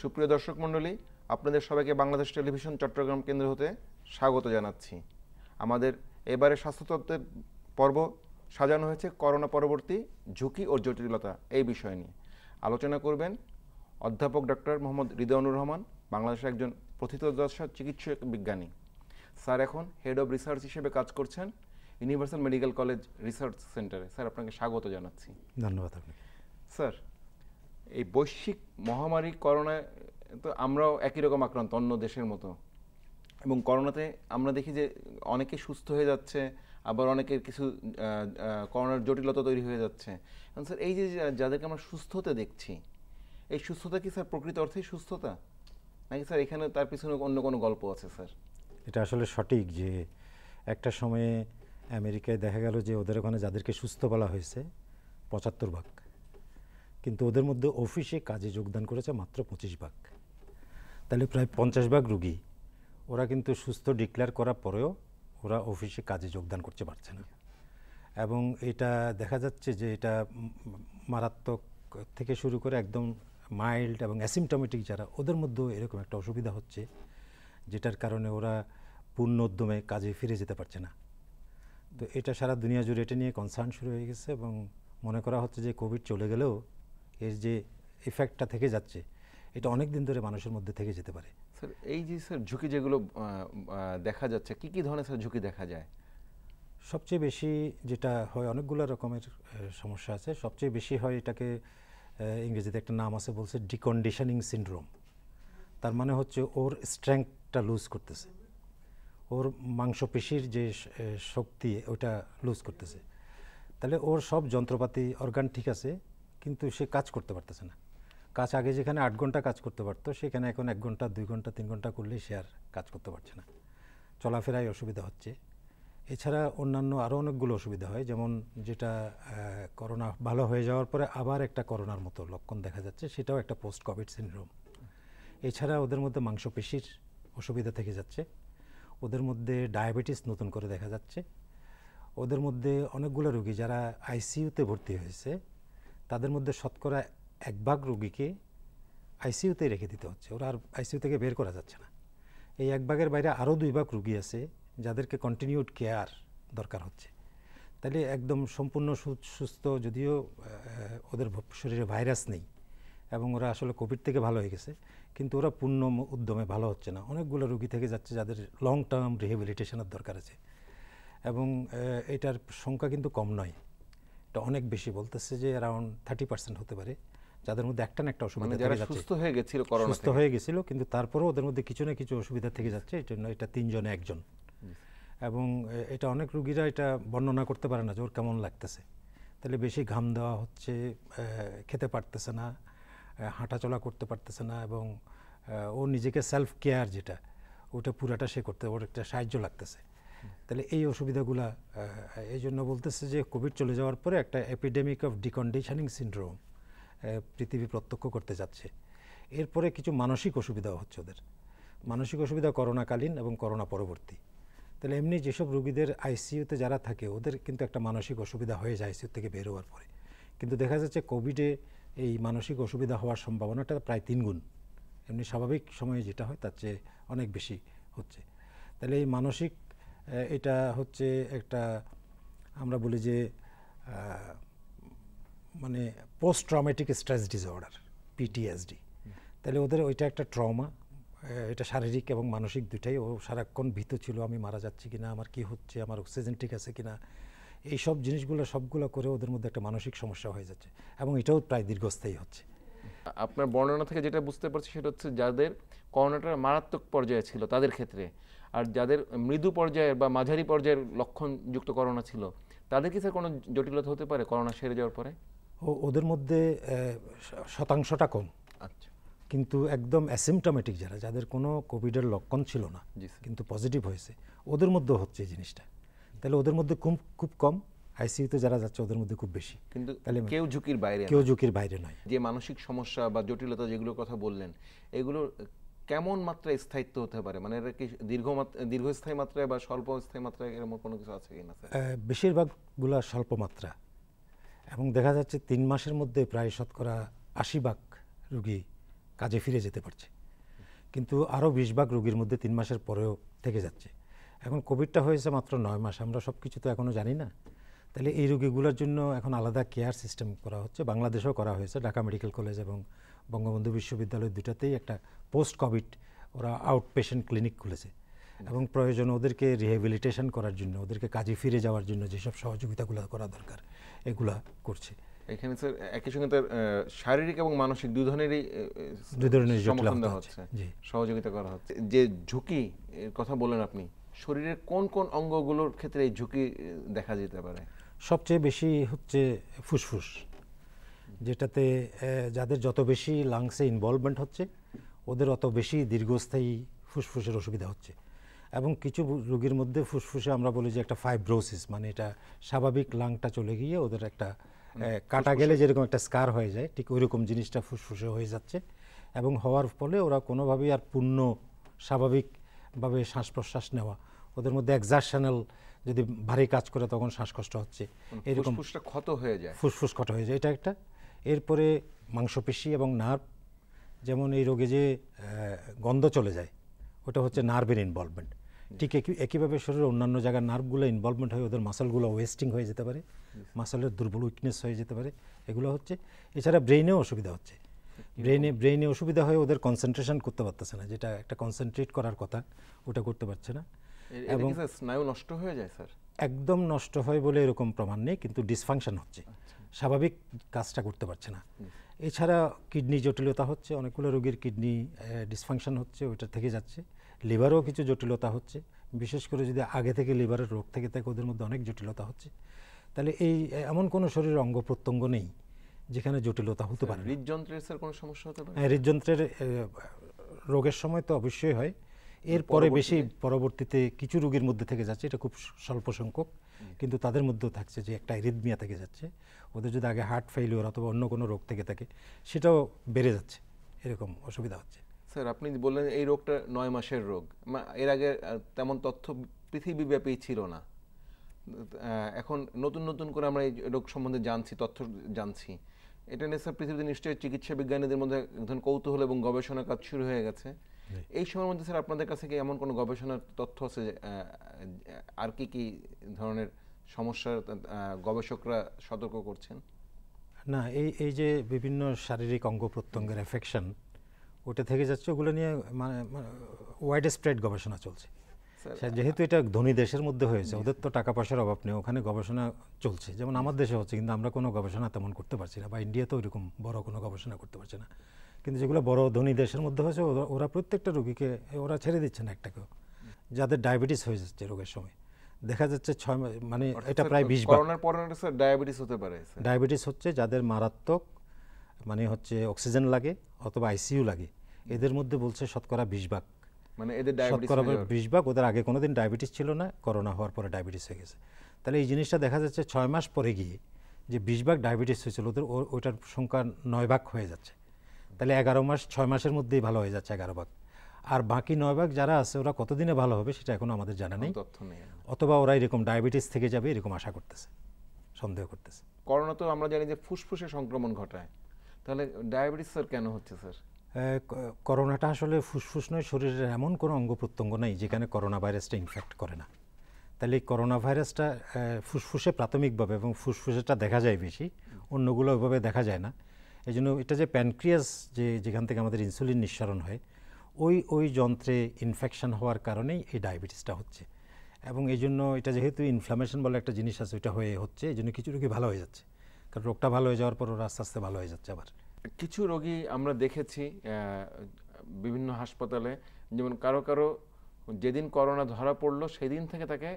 সুপ্রিয় দর্শক মণ্ডলী আপনাদের সবাইকে বাংলাদেশ টেলিভিশন চট্টগ্রাম কেন্দ্র হতে স্বাগত জানাচ্ছি। আমাদের এবারে স্বাস্থ্যতত্ত্বের পর্ব সাজানো হয়েছে করোনা পরবর্তী ঝুঁকি ও জটিলতা এই বিষয় নিয়ে। আলোচনা করবেন অধ্যাপক ডক্টর মোহাম্মদ রিদাউনুর রহমান বাংলাদেশের একজন প্রথিতযশা চিকিৎসক বিজ্ঞানী। স্যার এখন হেড অব রিসার্চ হিসেবে কাজ করছেন ইউনিভার্সাল মেডিকেল কলেজ রিসার্চ সেন্টারে স্যার আপনাকে স্বাগত জানাচ্ছি। ধন্যবাদ আপনাকে। স্যার এই বৈশ্বিক মহামারী করোনায় তো আমরাও একই রকম আক্রান্ত, অন্য দেশের মতো। এবং করোনাতে আমরা দেখি যে অনেকে সুস্থ হয়ে যাচ্ছে, আবার অনেকের কিছু করোনার জটিলতা তৈরি হয়ে যাচ্ছে। স্যার, এই যে যাদেরকে আমরা সুস্থ হতে দেখছি, এই সুস্থতা কি স্যার প্রকৃত অর্থেই সুস্থতা? নাকি স্যার এখানে তার পিছনে অন্য কোনো গল্প আছে স্যার? এটা আসলে সঠিক যে একটা সময়ে আমেরিকায় দেখা গেল যে ওদের ওখানে যাদেরকে সুস্থ বলা হয়েছে, পঁচাত্তর ভাগ। কিন্তু ওদের মধ্যে অফিসে কাজে যোগদান করেছে মাত্র পঁচিশ ভাগ। তাহলে প্রায় পঞ্চাশ ভাগ রুগী। ওরা কিন্তু সুস্থ ডিক্লেয়ার করার পরেও ওরা অফিসে কাজে যোগদান করতে পারছে না। এবং এটা দেখা যাচ্ছে যে এটা মারাত্মক থেকে শুরু করে একদম মাইল্ড এবং অ্যাসিমটোমেটিক যারা, ওদের মধ্যেও এরকম একটা অসুবিধা হচ্ছে, যেটার কারণে ওরা পূর্ণ উদ্যমে কাজে ফিরে যেতে পারছে না। তো এটা সারা দুনিয়া জুড়ে এটা নিয়ে কনসার্ন শুরু হয়ে গেছে এবং মনে করা হচ্ছে যে কোভিড চলে গেলেও এর যে ইফেক্টটা থেকে যাচ্ছে এটা অনেক দিন ধরে মানুষের মধ্যে থেকে যেতে পারে। স্যার এই যে স্যার ঝুঁকি যেগুলো দেখা যাচ্ছে কি কি ধরনের স্যার ঝুঁকি দেখা যায়? সবচেয়ে বেশি যেটা হয় অনেকগুলো রকমের সমস্যা আছে। সবচেয়ে বেশি হয় এটাকে ইংরেজিতে একটা নাম আছে বলছে ডিকন্ডিশনিং সিনড্রোম তার মানে হচ্ছে ওর স্ট্রেংথটা লুজ করতেছে। ওর মাংসপেশির যে শক্তি ওটা লুজ করতেছে। তাহলে ওর সব যন্ত্রপাতি অর্গান ঠিক আছে কিন্তু সে কাজ করতে পারতেছে না। কাজ আগে যেখানে আট ঘণ্টা কাজ করতে পারতো, সেখানে এখন এক ঘণ্টা, দুই ঘণ্টা, তিন ঘণ্টা করলেই সে আর কাজ করতে পারছে না। চলাফেরায় অসুবিধা হচ্ছে। এছাড়া অন্যান্য আরও অনেকগুলো অসুবিধা হয়, যেমন যেটা করোনা ভালো হয়ে যাওয়ার পরে আবার একটা করোনার মতো লক্ষণ দেখা যাচ্ছে, সেটাও একটা পোস্ট কোভিড সিনড্রোম এছাড়া ওদের মধ্যে মাংসপেশির অসুবিধা থেকে যাচ্ছে। ওদের মধ্যে ডায়াবেটিস নতুন করে দেখা যাচ্ছে। ওদের মধ্যে অনেকগুলো রোগী যারা আইসিইউতে ভর্তি হয়েছে তাদের মধ্যে শতকরা এক ভাগ রোগীকে আইসিইউতে রেখে দিতে হচ্ছে। ওরা আর আইসিইউ থেকে বের করা যাচ্ছে না। এই এক ভাগের বাইরে আরও দুই ভাগ রুগী আছে যাদেরকে কন্টিনিউড কেয়ার দরকার হচ্ছে। তাহলে একদম সম্পূর্ণ সুস্থ, যদিও ওদের শরীরে ভাইরাস নেই এবং ওরা আসলে কোভিড থেকে ভালো হয়ে গেছে, কিন্তু ওরা পূর্ণ উদ্যমে ভালো হচ্ছে না। অনেকগুলো রুগী থেকে যাচ্ছে যাদের লং টার্ম রিহেবিলিটেশনের দরকার আছে। এবং এটার সংখ্যা কিন্তু কম নয়। এটা অনেক বেশি বলতেছে যে অ্যারাউন্ড থার্টি পার্সেন্ট হতে পারে। যাদের মধ্যে একটা না একটা মানে অসুবিধা যারা থেকে যাচ্ছে। সুস্থ হয়ে গেছিল করোনা সুস্থ হয়ে গেছিল কিন্তু তারপরেও ওদের মধ্যে কিছু না কিছু অসুবিধা থেকে যাচ্ছে এই জন্য এটা তিনজনে একজন। এবং এটা অনেক রুগীরা এটা বর্ণনা করতে পারে না যে ওর কেমন লাগতেছে। তাহলে বেশি ঘাম দেওয়া হচ্ছে খেতে পারতেছে না হাঁটাচলা করতে পারতেছে না এবং ও নিজেকে সেলফ কেয়ার যেটা ওটা পুরাটা সে করতে ওর একটা সাহায্য লাগতেছে। তাহলে এই অসুবিধাগুলা এই জন্য বলতেছে যে কোভিড চলে যাওয়ার পরে একটা এপিডেমিক অফ ডিকন্ডিশনিং সিনড্রোম পৃথিবী প্রত্যক্ষ করতে যাচ্ছে। এরপরে কিছু মানসিক অসুবিধাও হচ্ছে ওদের। মানসিক অসুবিধা করোনাকালীন এবং করোনা পরবর্তী। তাহলে এমনি যেসব রুগীদের আইসিইউতে যারা থাকে, ওদের কিন্তু একটা মানসিক অসুবিধা হয়ে যায় আইসিইউ থেকে বের হওয়ার পরে। কিন্তু দেখা যাচ্ছে কোভিডে এই মানসিক অসুবিধা হওয়ার সম্ভাবনাটা প্রায় তিন গুণ। এমনি স্বাভাবিক সময়ে যেটা হয়, তার চেয়ে অনেক বেশি হচ্ছে। তাহলে এই মানসিক এটা হচ্ছে একটা আমরা বলি যে মানে post traumatic stress disorder PTSD তাহলে ওদের ওইটা একটা ট্রমা এটা শারীরিক এবং মানসিক দুইটাই। ও সারাক্ষণ ভীত ছিল আমি মারা যাচ্ছি কিনা আমার কি হচ্ছে আমার অক্সিজেন ঠিক আছে কিনা। এই সব জিনিসগুলো সবগুলো করে ওদের মধ্যে একটা মানসিক সমস্যা হয়ে যাচ্ছে এবং এটাও প্রায় দীর্ঘস্থায়ী হচ্ছে। আপনার বর্ণনা থেকে যেটা বুঝতে পারছি সেটা হচ্ছে যাদের করোনাটা মারাত্মক পর্যায়ে ছিল তাদের ক্ষেত্রে আর যাদের মৃদু পর্যায়ের বা মাঝারি পর্যায়ের লক্ষণযুক্ত করোনা ছিল তাদের কি স্যার কোনো জটিলতা হতে পারে করোনা সেরে যাওয়ার পরে? ও ওদের মধ্যে শতাংশটা কম। আচ্ছা। কিন্তু একদম অ্যাসিমটোমেটিক যারা যাদের কোনো কোভিডের লক্ষণ ছিল না কিন্তু পজিটিভ হয়েছে ওদের মধ্যেও হচ্ছে এই জিনিসটা। তাহলে ওদের মধ্যে খুব খুব কম আইসিইউতে যারা যাচ্ছে ওদের মধ্যে খুব বেশি। কিন্তু তাহলে কেউ ঝুঁকির বাইরে কেউ ঝুঁকির বাইরে নয়। যে মানসিক সমস্যা বা জটিলতা যেগুলোর কথা বললেন এগুলো কেমন মাত্রায় স্থায়িত্ব হতে পারে? মানে এটা কি দীর্ঘ দীর্ঘস্থায়ী মাত্রায় বা স্বল্প স্থায়ী মাত্রায় এরকম কোনো কিছু আছে স্যার? আহ, বেশিরভাগগুলা স্বল্প মাত্রা। এবং দেখা যাচ্ছে তিন মাসের মধ্যে প্রায় শতকরা আশি ভাগ রুগী কাজে ফিরে যেতে পারছে। কিন্তু আরও বিশ ভাগ রোগীর মধ্যে তিন মাসের পরেও থেকে যাচ্ছে। এখন কোভিডটা হয়েছে মাত্র নয় মাস আমরা সব কিছু তো এখনও জানি না। তাহলে এই রোগীগুলোর জন্য এখন আলাদা কেয়ার সিস্টেম করা হচ্ছে। বাংলাদেশেও করা হয়েছে ঢাকা মেডিকেল কলেজ এবং বঙ্গবন্ধু বিশ্ববিদ্যালয় দুটাতেই একটা পোস্ট কোভিড ওরা আউট পেশেন্ট ক্লিনিক খুলেছে। এবং প্রয়োজন ওদেরকে রিহেবিলিটেশন করার জন্য ওদেরকে কাজে ফিরে যাওয়ার জন্য যেসব সহযোগিতাগুলো করা দরকার এগুলা করছে। এখানে স্যার একই সঙ্গে তার শারীরিক এবং মানসিক দুই ধরনেরই দুই ধরনের হচ্ছে। সহযোগিতা করা হচ্ছে। যে ঝুঁকি এর কথা বলেন আপনি শরীরের কোন কোন অঙ্গগুলোর ক্ষেত্রে এই ঝুঁকি দেখা যেতে পারে? সবচেয়ে বেশি হচ্ছে ফুসফুস। যেটাতে যাদের যত বেশি লাংসে ইনভলভমেন্ট হচ্ছে ওদের অত বেশি দীর্ঘস্থায়ী ফুসফুসের অসুবিধা হচ্ছে। এবং কিছু রোগীর মধ্যে ফুসফুসে আমরা বলি যে একটা ফাইব্রোসিস মানে এটা স্বাভাবিক লাংটা চলে গিয়ে ওদের একটা কাটা গেলে যেরকম একটা স্কার হয়ে যায় ঠিক ওই রকম জিনিসটা ফুসফুসে হয়ে যাচ্ছে। এবং হওয়ার ফলে ওরা কোনোভাবেই আর পূর্ণ স্বাভাবিকভাবে শ্বাস প্রশ্বাস নেওয়া ওদের মধ্যে এক্সারশনাল যদি ভারী কাজ করে তখন শ্বাসকষ্ট হচ্ছে। এরকম ক্ষত হয়ে যায়। ফুসফুস কটা হয়ে যায় এটা একটা। এরপরে মাংসপেশি এবং নার্ভ যেমন এই রোগে যে গন্ধ চলে যায় ওটা হচ্ছে নার্ভের ইনভলভমেন্ট ঠিক একই একইভাবে শরীরের অন্যান্য জায়গার নার্ভগুলো ইনভলভমেন্ট হয়ে ওদের মাসলগুলো ওয়েস্টিং হয়ে যেতে পারে মাসলের দুর্বল উইকনেস হয়ে যেতে পারে এগুলো হচ্ছে এছাড়া ব্রেইনেও অসুবিধা হচ্ছে। ব্রেইনে ব্রেইনে অসুবিধা হয়ে ওদের কনসেন্ট্রেশন করতে পারতেছে না যেটা একটা কনসেন্ট্রেট করার কথা ওটা করতে পারছে না। এবং স্নায়ু নষ্ট হয়ে যায় স্যার একদম নষ্ট হয় বলে এরকম প্রমাণ নেই কিন্তু ডিসফাংশন হচ্ছে। স্বাভাবিক কাজটা করতে পারছে না। এছাড়া কিডনি জটিলতা হচ্ছে অনেকগুলো রোগীর কিডনি ডিসফাংশন হচ্ছে ওইটা থেকে যাচ্ছে। লিভারও কিছু জটিলতা হচ্ছে। বিশেষ করে যদি আগে থেকে লিভারের রোগ থেকে থাকে ওদের মধ্যে অনেক জটিলতা হচ্ছে। তাহলে এই এমন কোনো শরীরের অঙ্গ প্রত্যঙ্গ নেই যেখানে জটিলতা হতে পারে হৃদযন্ত্রের স্যার কোনো সমস্যা হতে পারে? হ্যাঁ, হৃদযন্ত্রের রোগের সময় তো অবশ্যই হয়। এরপরে বেশি পরবর্তীতে কিছু রোগীর মধ্যে থেকে যাচ্ছে এটা খুব স্বল্প সংখ্যক কিন্তু তাদের মধ্যেও থাকছে যে একটা রিদমিয়া থেকে যাচ্ছে। ওদের যদি আগে হার্ট ফেইলিওর অথবা অন্য কোনো রোগ থেকে থাকে সেটাও বেড়ে যাচ্ছে। এরকম অসুবিধা হচ্ছে। স্যার আপনি বললেন এই রোগটা নয় মাসের রোগ এর আগে তেমন তথ্য পৃথিবীব্যাপী ছিল না। এখন নতুন নতুন করে আমরা এই রোগ সম্বন্ধে জানছি তথ্য জানছি। এটা নিয়ে স্যার পৃথিবীতে নিশ্চয়ই চিকিৎসা বিজ্ঞানীদের মধ্যে একজন কৌতূহল এবং গবেষণা কাজ শুরু হয়ে গেছে। এই সময়ের মধ্যে স্যার আপনাদের কাছে কি এমন কোনো গবেষণার তথ্য আছে যে, আর কি কি ধরনের সমস্যার গবেষকরা সতর্ক করছেন? না এই এই যে বিভিন্ন শারীরিক অঙ্গ প্রত্যঙ্গের এফেকশন ওটা থেকে যাচ্ছে ওগুলো নিয়ে মানে ওয়াইড স্প্রেড গবেষণা চলছে। যেহেতু এটা ধনী দেশের মধ্যে হয়েছে ওদের তো টাকা পয়সার অভাব নেই ওখানে গবেষণা চলছে। যেমন আমার দেশে হচ্ছে কিন্তু আমরা কোনো গবেষণা তেমন করতে পারছি না বা ইন্ডিয়াতে ওইরকম বড় কোনো গবেষণা করতে পারছে না। কিন্তু যেগুলো বড় ধনী দেশের মধ্যে হয়েছে ওরা- প্রত্যেকটা রোগীকে ওরা ছেড়ে দিচ্ছে না একটাকেও। যাদের ডায়াবেটিস হয়ে যাচ্ছে রোগের সময়। দেখা যাচ্ছে ছয় মানে এটা প্রায় বিশ করোনার পরে ডায়াবেটিস হতে পারে ডায়াবেটিস হচ্ছে যাদের মারাত্মক মানে হচ্ছে অক্সিজেন লাগে অথবা আইসিইউ লাগে। এদের মধ্যে বলছে শতকরা বিশ ভাগ। মানে এদের ডায়াবেটিস শতকরা বিশ ভাগ ওদের আগে কোনোদিন ডায়াবেটিস ছিল না করোনা হওয়ার পরে ডায়াবেটিস হয়ে গেছে। তাহলে এই জিনিসটা দেখা যাচ্ছে ছয় মাস পরে গিয়ে যে বিশ ভাগ ডায়াবেটিস হয়েছিল ওদের ও- ওটার সংখ্যা নয় ভাগ হয়ে যাচ্ছে। তাহলে এগারো মাস ছয় মাসের মধ্যেই ভালো হয়ে যাচ্ছে এগারো ভাগ। আর বাকি নয় ভাগ যারা আছে ওরা কতদিনে ভালো হবে সেটা এখনও আমাদের জানা নেই। তথ্য নেই। অথবা ওরা এরকম ডায়াবেটিস থেকে যাবে এরকম আশা করতেছে সন্দেহ করতেছে। করোনা তো আমরা জানি যে ফুসফুসে সংক্রমণ ঘটায়। তাহলে ডায়াবেটিস স্যার কেন হচ্ছে স্যার করোনাটা আসলে ফুসফুস নয়, শরীরের এমন কোনো অঙ্গ প্রত্যঙ্গ নেই যেখানে করোনা ভাইরাসটা ইনফেক্ট করে না। তাহলে করোনা ভাইরাসটা ফুসফুসে প্রাথমিকভাবে এবং ফুসফুসেটা দেখা যায় বেশি, অন্যগুলো ওইভাবে দেখা যায় না। এই জন্য এটা যে প্যানক্রিয়াস যে, যেখান থেকে আমাদের ইনসুলিন নিঃসরণ হয়, ওই ওই যন্ত্রে ইনফেকশন হওয়ার কারণেই এই ডায়াবেটিসটা হচ্ছে। এবং এই জন্য এটা যেহেতু ইনফ্লামেশন বলে একটা জিনিস আছে, ওইটা হয়ে হচ্ছে এই জন্য কিছু রোগী ভালো হয়ে যাচ্ছে। কারণ রোগটা ভালো হয়ে যাওয়ার পর ওরা আস্তে আস্তে ভালো হয়ে যাচ্ছে আবার। কিছু রোগী আমরা দেখেছি বিভিন্ন হাসপাতালে, যেমন কারও কারও যেদিন করোনা ধরা পড়ল, সেদিন থেকে তাকে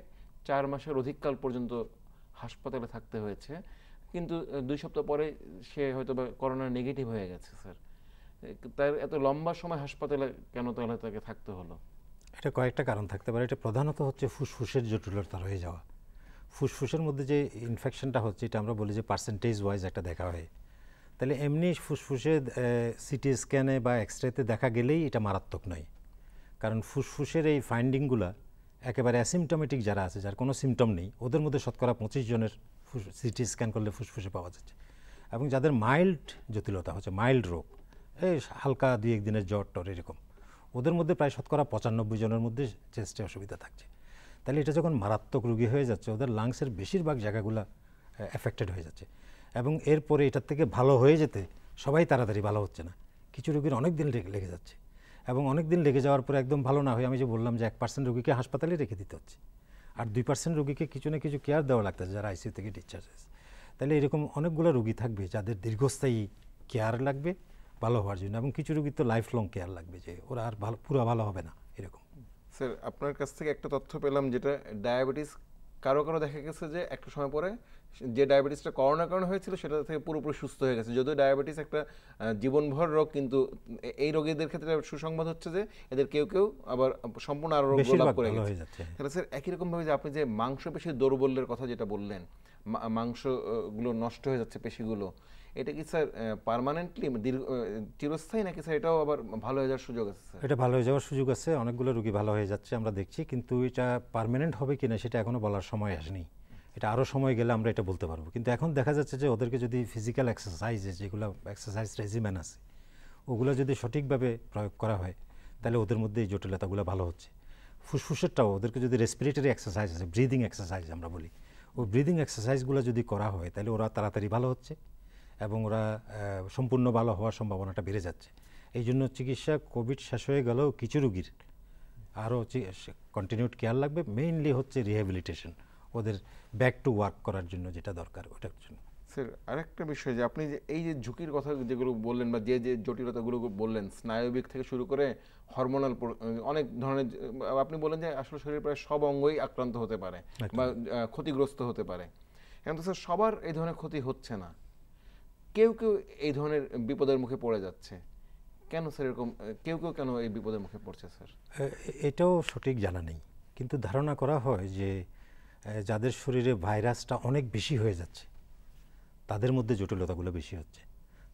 চার মাসের অধিককাল পর্যন্ত হাসপাতালে থাকতে হয়েছে। কিন্তু দুই সপ্তাহ পরে সে হয়তো বা করোনা নেগেটিভ হয়ে গেছে, স্যার। তার এত লম্বা সময় হাসপাতালে কেন তাহলে তাকে থাকতে হলো? এটা কয়েকটা কারণ থাকতে পারে। এটা প্রধানত হচ্ছে ফুসফুসের জটিলতা রয়ে যাওয়া। ফুসফুসের মধ্যে যে ইনফেকশনটা হচ্ছে, এটা আমরা বলি যে পার্সেন্টেজ ওয়াইজ একটা দেখা হয়। তাহলে এমনি ফুসফুসে সিটি স্ক্যানে বা এক্স রেতে দেখা গেলেই এটা মারাত্মক নয়। কারণ ফুসফুসের এই ফাইন্ডিংগুলা একেবারে অ্যাসিমটোমেটিক যারা আছে, যার কোনো সিমটম নেই, ওদের মধ্যে শতকরা পঁচিশ জনের সিটি স্ক্যান করলে ফুসফুসে পাওয়া যাচ্ছে। এবং যাদের মাইল্ড জটিলতা হচ্ছে, মাইল্ড রোগ, এই হালকা দুই একদিনের জ্বর, টর এরকম, ওদের মধ্যে প্রায় শতকরা পঁচানব্বই জনের মধ্যে চেস্টে অসুবিধা থাকছে। তাহলে এটা যখন মারাত্মক রোগী হয়ে যাচ্ছে, ওদের লাংসের বেশিরভাগ জায়গাগুলো এফেক্টেড হয়ে যাচ্ছে। এবং এরপরে এটার থেকে ভালো হয়ে যেতে সবাই তাড়াতাড়ি ভালো হচ্ছে না। কিছু রোগীর অনেক দিন লেগে যাচ্ছে এবং অনেক দিন লেগে যাওয়ার পরে একদম ভালো না হয়ে আমি যে বললাম যে এক পার্সেন্ট রোগীকে হাসপাতালে রেখে দিতে হচ্ছে আর দুই পার্সেন্ট রোগীকে কিছু না কিছু কেয়ার দেওয়া লাগতেছে যারা আইসিইউ থেকে ডিসচার্জ হয়েছে তাহলে এরকম অনেকগুলো রোগী থাকবে যাদের দীর্ঘস্থায়ী কেয়ার লাগবে, ভালো হওয়ার জন্য এবং কিছু রোগীর তো লাইফ লং কেয়ার লাগবে যে ওরা আর ভালো, পুরো ভালো হবে না এরকম। স্যার আপনার কাছ থেকে একটা তথ্য পেলাম যেটা ডায়াবেটিস কারও কারও দেখা গেছে যে একটা সময় পরে যে ডায়াবেটিসটা করোনার কারণে হয়েছিল সেটা থেকে পুরোপুরি সুস্থ হয়ে গেছে। যদিও ডায়াবেটিস একটা জীবনভর রোগ কিন্তু এই রোগীদের ক্ষেত্রে সুসংবাদ হচ্ছে যে এদের কেউ কেউ আবার সম্পূর্ণ আরও রোগ লাভ করে গেছে। তাহলে স্যার একই রকম ভাবে যে আপনি যে মাংস মাংসপেশির দৌর্বল্যের কথা যেটা বললেন মাংসগুলো মাংসগুলো নষ্ট হয়ে যাচ্ছে পেশিগুলো এটা কি স্যার পারমানেন্টলি দীর্ঘ চিরস্থায়ী নাকি স্যার এটাও আবার ভালো হয়ে যাওয়ার সুযোগ আছে এটা ভালো হয়ে যাওয়ার সুযোগ আছে, অনেকগুলো রোগী ভালো হয়ে যাচ্ছে আমরা দেখছি, কিন্তু এটা পারমানেন্ট হবে কি না সেটা এখনও বলার সময় আসেনি। এটা আরও সময় গেলে আমরা এটা বলতে পারব। কিন্তু এখন দেখা যাচ্ছে যে ওদেরকে যদি ফিজিক্যাল এক্সারসাইজে যেগুলো এক্সারসাইজ রেজিমেন আছে, ওগুলো যদি সঠিকভাবে প্রয়োগ করা হয়, তাহলে ওদের মধ্যে এই জটিলতাগুলো ভালো হচ্ছে। ফুসফুসেরটাও, ওদেরকে যদি রেসপিরেটরি এক্সারসাইজ আছে ব্রিদিং এক্সারসাইজ আমরা বলি, ওই ব্রিদিং এক্সারসাইজগুলো যদি করা হয়, তাহলে ওরা তাড়াতাড়ি ভালো হচ্ছে। এবং ওরা সম্পূর্ণ ভালো হওয়ার সম্ভাবনাটা বেড়ে যাচ্ছে। এই জন্য চিকিৎসা কোভিড শেষ হয়ে গেলেও কিছু রুগীর আরও কন্টিনিউড কেয়ার লাগবে। মেইনলি হচ্ছে রিহ্যাবিলিটেশন ওদের ব্যাক টু ওয়ার্ক করার জন্য যেটা দরকার ওটার জন্য। স্যার আরেকটা বিষয় যে আপনি যে এই যে ঝুঁকির কথা যেগুলো বললেন বা যে যে জটিলতাগুলো বললেন স্নায়বিক থেকে শুরু করে হরমোনাল অনেক ধরনের আপনি বলেন যে আসলে শরীরের প্রায় সব অঙ্গই আক্রান্ত হতে পারে বা ক্ষতিগ্রস্ত হতে পারে। এখন তো স্যার সবার এই ধরনের ক্ষতি হচ্ছে না। কেউ কেউ এই ধরনের বিপদের মুখে পড়ে যাচ্ছে। কেন স্যার এরকম, কেউ কেউ কেন এই বিপদের মুখে পড়ছে স্যার? এটাও সঠিক জানা নেই। কিন্তু ধারণা করা হয় যে যাদের শরীরে ভাইরাসটা অনেক বেশি হয়ে যাচ্ছে, তাদের মধ্যে জটিলতাগুলো বেশি হচ্ছে।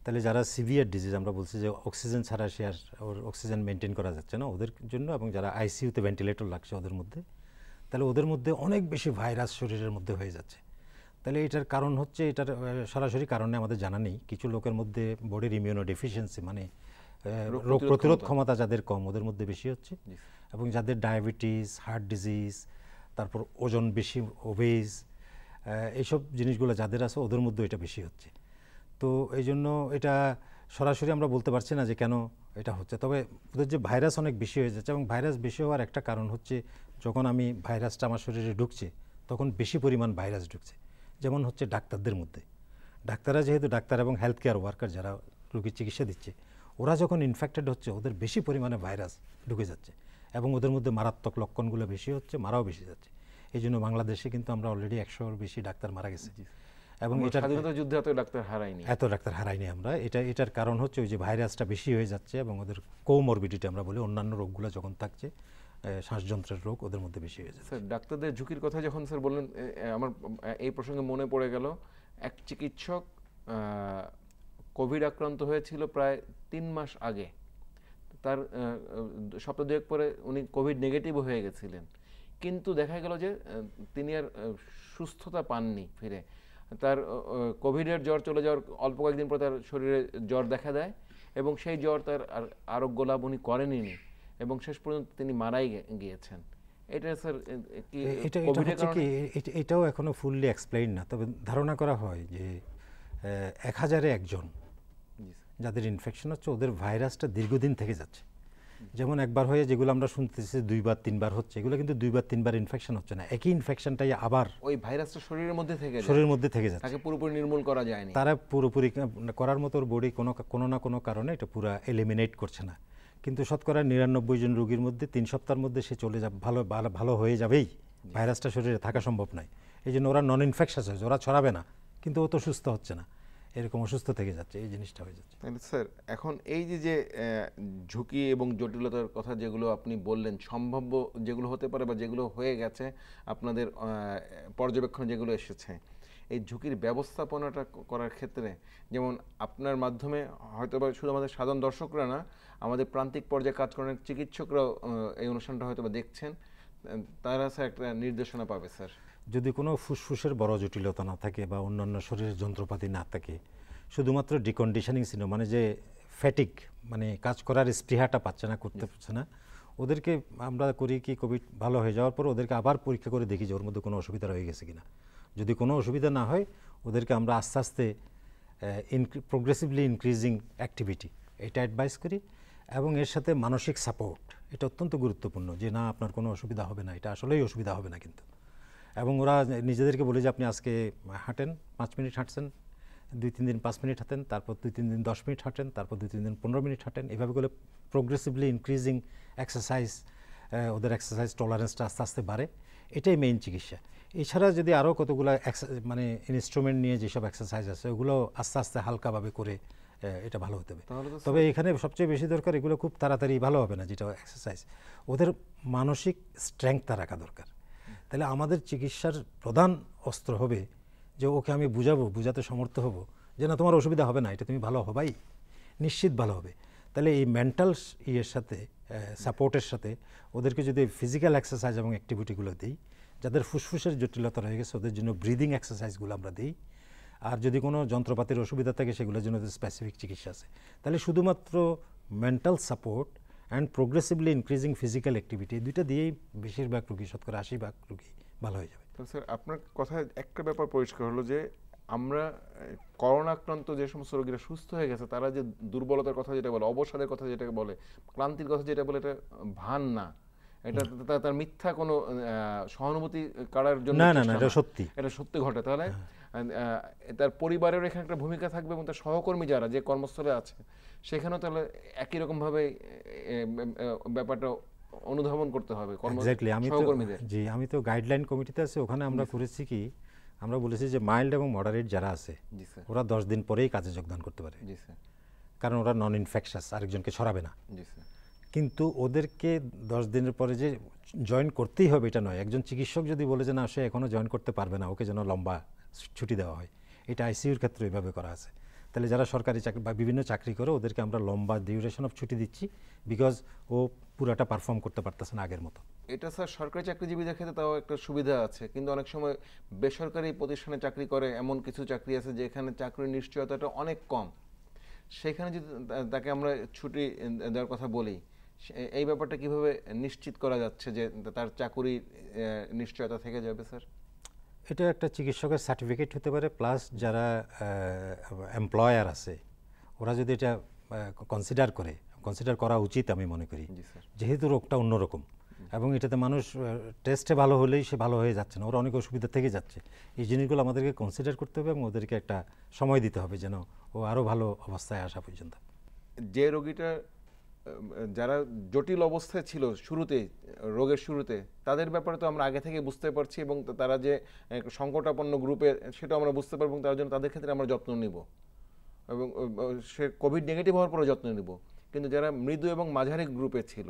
তাহলে যারা সিভিয়ার ডিজিজ, আমরা বলছি যে অক্সিজেন ছাড়া সে আর, ওর অক্সিজেন মেনটেন করা যাচ্ছে না ওদের জন্য, এবং যারা আইসিইউতে ভেন্টিলেটর লাগছে ওদের মধ্যে, তাহলে ওদের মধ্যে অনেক বেশি ভাইরাস শরীরের মধ্যে হয়ে যাচ্ছে। তাহলে এটার কারণ হচ্ছে এটার সরাসরি কারণে আমাদের জানা নেই। কিছু লোকের মধ্যে বডির ইমিউনো ডেফিসিয়েন্সি মানে রোগ প্রতিরোধ ক্ষমতা। যাদের কম ওদের মধ্যে বেশি হচ্ছে। এবং যাদের ডায়াবেটিস হার্ট ডিজিজ তারপর ওজন বেশি ওবেজ এইসব জিনিসগুলো যাদের আছে ওদের মধ্যে এটা বেশি হচ্ছে। তো এই জন্য এটা সরাসরি আমরা বলতে পারছি না যে কেন এটা হচ্ছে। তবে ওদের যে ভাইরাস অনেক বেশি হয়ে যাচ্ছে এবং ভাইরাস বেশি হওয়ার একটা কারণ হচ্ছে যখন আমি ভাইরাসটা আমার শরীরে ঢুকছে তখন বেশি পরিমাণ ভাইরাস ঢুকছে। যেমন হচ্ছে ডাক্তারদের মধ্যে। ডাক্তাররা যেহেতু ডাক্তার এবং হেলথ কেয়ার ওয়ার্কার যারা রোগীর চিকিৎসা দিচ্ছে ওরা যখন ইনফেক্টেড হচ্ছে ওদের বেশি পরিমাণে ভাইরাস ঢুকে যাচ্ছে এবং ওদের মধ্যে মারাত্মক লক্ষণগুলো বেশি হচ্ছে মারাও বেশি যাচ্ছে। এই জন্য বাংলাদেশে কিন্তু আমরা অলরেডি একশোর বেশি ডাক্তার মারা গেছে। এবং এটার স্বাধীনতা যুদ্ধে এত ডাক্তার হারাইনি। এত ডাক্তার হারাইনি আমরা। এটা এটার কারণ হচ্ছে ওই যে ভাইরাসটা বেশি হয়ে যাচ্ছে এবং ওদের কোমরবিডিটি আমরা বলি অন্যান্য রোগগুলো যখন থাকছে শ্বাসযন্ত্রের রোগ ওদের মধ্যে বেশি হয়ে যাচ্ছে। স্যার, ডাক্তারদের ঝুঁকির কথা যখন স্যার বললেন আমার এই প্রসঙ্গে মনে পড়ে গেল, এক চিকিৎসক কোভিড আক্রান্ত হয়েছিল প্রায় তিন মাস আগে। তার সপ্তাহ দুয়েক পরে উনি কোভিড নেগেটিভ হয়ে গেছিলেন। কিন্তু দেখা গেল যে তিনি আর সুস্থতা পাননি ফিরে। তার কোভিডের জ্বর চলে যাওয়ার অল্প কয়েকদিন পর তার শরীরে জ্বর দেখা দেয় এবং সেই জ্বর তার আর, আরোগ্য লাভ উনি করেনই এবং শেষ পর্যন্ত তিনি মারাই গিয়েছেন। এটা স্যার এটা হচ্ছে কি এটাও এখনও ফুললি এক্সপ্লেইন না তবে ধারণা করা হয় যে এক হাজারে একজন যাদের ইনফেকশন হচ্ছে ওদের ভাইরাসটা দীর্ঘদিন থেকে যাচ্ছে। যেমন একবার হয়ে যেগুলো আমরা শুনতেছি দুইবার তিনবার হচ্ছে এগুলো কিন্তু দুইবার তিনবার ইনফেকশন হচ্ছে না। একই ইনফেকশনটাই আবার ওই ভাইরাসটা শরীরের মধ্যে থেকে শরীরের মধ্যে থেকে যাচ্ছে। তাকে পুরোপুরি নির্মূল করা যায়নি। তারা পুরোপুরি করার মতো বডি কোনো কোনো না কোনো কারণে এটা পুরো এলিমিনেট করছে না। কিন্তু শতকরা নিরানব্বই জন রোগীর মধ্যে তিন সপ্তাহের মধ্যে সে চলে যাবে ভালো ভালো- ভালো হয়ে যাবেই। ভাইরাসটা শরীরে থাকা সম্ভব নয়। এই জন্য ওরা নন ইনফেকশাস হয়েছে ওরা ছড়াবে না কিন্তু ও তো সুস্থ হচ্ছে না। এরকম অসুস্থ থেকে যাচ্ছে এই জিনিসটা হয়ে যাচ্ছে। স্যার এখন এই যে যে ঝুঁকি এবং জটিলতার কথা যেগুলো আপনি বললেন সম্ভাব্য যেগুলো হতে পারে বা যেগুলো হয়ে গেছে আপনাদের পর্যবেক্ষণে যেগুলো এসেছে এই ঝুঁকির ব্যবস্থাপনাটা করার ক্ষেত্রে যেমন আপনার মাধ্যমে হয়তো বা শুধু আমাদের সাধারণ দর্শকরা না আমাদের প্রান্তিক পর্যায়ে কাজ করেন চিকিৎসকরাও এই অনুষ্ঠানটা হয়তো বা দেখছেন তারা স্যার একটা নির্দেশনা পাবে স্যার। যদি কোনো ফুসফুসের বড় জটিলতা না থাকে বা অন্যান্য শরীরের যন্ত্রপাতি না থাকে শুধুমাত্র ডিকন্ডিশনিং সিনো মানে যে ফ্যাটিক মানে কাজ করার স্পৃহাটা পাচ্ছে না করতে পারছে না ওদেরকে আমরা করি কি কোভিড ভালো হয়ে যাওয়ার পর ওদেরকে আবার পরীক্ষা করে দেখি যে ওর মধ্যে কোনো অসুবিধা রয়ে গেছে কিনা। যদি কোনো অসুবিধা না হয়, ওদেরকে আমরা আস্তে আস্তে ইনক্রি প্রোগ্রেসিভলি ইনক্রিজিং অ্যাক্টিভিটি এটা অ্যাডভাইস করি। এবং এর সাথে মানসিক সাপোর্ট এটা অত্যন্ত গুরুত্বপূর্ণ যে, না, আপনার কোনো অসুবিধা হবে না। এটা আসলেই অসুবিধা হবে না কিন্তু। এবং ওরা নিজেদেরকে বলে যে, আপনি আজকে হাঁটেন, পাঁচ মিনিট হাঁটছেন, দুই, তিন দিন পাঁচ মিনিট হাঁটেন, তারপর দুই, তিন দিন দশ মিনিট হাঁটেন, তারপর দুই, তিন দিন পনেরো মিনিট হাঁটেন। এভাবে করে প্রোগ্রেসিভলি ইনক্রিজিং এক্সারসাইজ ওদের এক্সারসাইজ টলারেন্সটা আস্তে আস্তে বাড়ে। এটাই মেইন চিকিৎসা। এছাড়া যদি আরও কতগুলো মানে ইনস্ট্রুমেন্ট নিয়ে যেসব এক্সারসাইজ আছে ওগুলো আস্তে আস্তে হালকাভাবে করে এটা ভালো হতে হবে। তবে এখানে সবচেয়ে বেশি দরকার এগুলো খুব তাড়াতাড়ি ভালো হবে না যেটা এক্সারসাইজ ওদের মানসিক স্ট্রেংথটা রাখা দরকার। তাহলে আমাদের চিকিৎসার প্রধান অস্ত্র হবে যে ওকে আমি বুঝাবো বুঝাতে সমর্থ হব যে না তোমার অসুবিধা হবে না এটা তুমি ভালো হবাই। নিশ্চিত ভালো হবে। তাহলে এই মেন্টাল ইয়ের সাথে সাপোর্টের সাথে ওদেরকে যদি ফিজিক্যাল এক্সারসাইজ এবং অ্যাক্টিভিটিগুলো দিই, যাদের ফুসফুসের জটিলতা রয়ে গেছে, ওদের জন্য ব্রিদিং এক্সারসাইজগুলো আমরা দিই। আর যদি কোনো যন্ত্রপাতির অসুবিধা থাকে, সেগুলোর জন্য ওদের স্পেসিফিক চিকিৎসা আছে। তাহলে শুধুমাত্র mental support and progressively increasing physical activity দুইটা দিয়েই বেশিরভাগ রুগী, শতকরা আশি ভাগ রুগী ভালো হয়ে যাবে। স্যার, আপনার কথায় একটা ব্যাপার পরিষ্কার হলো যে আমরা করোনা আক্রান্ত যে সমস্ত রোগীরা সুস্থ হয়ে গেছে তারা যে দুর্বলতার কথা যেটা বলে অবসাদের কথা যেটাকে বলে ক্লান্তির কথা যেটা বলে এটা ভান না। এটা তার মিথ্যা কোনো সহানুভূতি কাড়ার জন্য না, না, না, এটা সত্যি। এটা সত্যি ঘটে। তাহলে তার পরিবারের এখানে একটা ভূমিকা থাকবে এবং তার সহকর্মী যারা যে কর্মস্থলে আছে সেখানেও তাহলে একই রকম ভাবে এ, এ, এ, ব্যাপারটা অনুধাবন করতে হবে কর্ম আমি তো জি আমি তো গাইডলাইন কমিটিতে আছি ওখানে আমরা করেছি কি আমরা বলেছি যে মাইল্ড এবং মডারেট যারা আছে জি স্যার। ওরা দশ দিন পরেই কাজে যোগদান করতে পারে। জি স্যার। কারণ ওরা নন ইনফেকশাস আরেকজনকে ছড়াবে না। জি স্যার। কিন্তু ওদেরকে দশ দিনের পরে যে জয়েন করতেই হবে এটা নয়। একজন চিকিৎসক যদি বলে যে না সে এখনও জয়েন করতে পারবে না ওকে যেন লম্বা ছুটি দেওয়া হয়। এটা আইসিইউর ক্ষেত্রে এভাবে করা আছে। তাহলে যারা সরকারি চাকরি বা বিভিন্ন চাকরি করে, ওদেরকে আমরা লম্বা ডিউরেশন অফ ছুটি দিচ্ছি বিকজ ও পুরাটা পারফর্ম করতে পারতেছে না আগের মতো। এটা স্যার সরকারি চাকরিজীবীদের ক্ষেত্রে তাও একটা সুবিধা আছে, কিন্তু অনেক সময় বেসরকারি প্রতিষ্ঠানে চাকরি করে এমন কিছু চাকরি আছে যেখানে চাকরির নিশ্চয়তাটা অনেক কম। সেখানে যদি তাকে আমরা ছুটি দেওয়ার কথা বলি এই ব্যাপারটা কীভাবে নিশ্চিত করা যাচ্ছে যে তার চাকরি নিশ্চয়তা থেকে যাবে স্যার এটা একটা চিকিৎসকের সার্টিফিকেট হতে পারে প্লাস যারা এমপ্লয়ার আছে ওরা যদি এটা কনসিডার করে কনসিডার করা উচিত আমি মনে করি। যেহেতু রোগটা অন্যরকম এবং এটাতে মানুষ টেস্টে ভালো হলেই সে ভালো হয়ে যাচ্ছে না ওরা অনেক অসুবিধা থেকে যাচ্ছে। এই জিনিসগুলো আমাদেরকে কনসিডার করতে হবে এবং ওদেরকে একটা সময় দিতে হবে যেন ও আরও ভালো অবস্থায় আসা পর্যন্ত। যে রোগীটা যারা জটিল অবস্থায় ছিল শুরুতে, রোগের শুরুতে, তাদের ব্যাপারে তো আমরা আগে থেকে বুঝতে পারছি এবং তারা যে সংকটাপন্ন গ্রুপে সেটা আমরা বুঝতে পারব এবং তার জন্য তাদের ক্ষেত্রে আমরা যত্ন নিব। এবং সে কোভিড নেগেটিভ হওয়ার পরে যত্ন নিব। কিন্তু যারা মৃদু এবং মাঝারি গ্রুপে ছিল,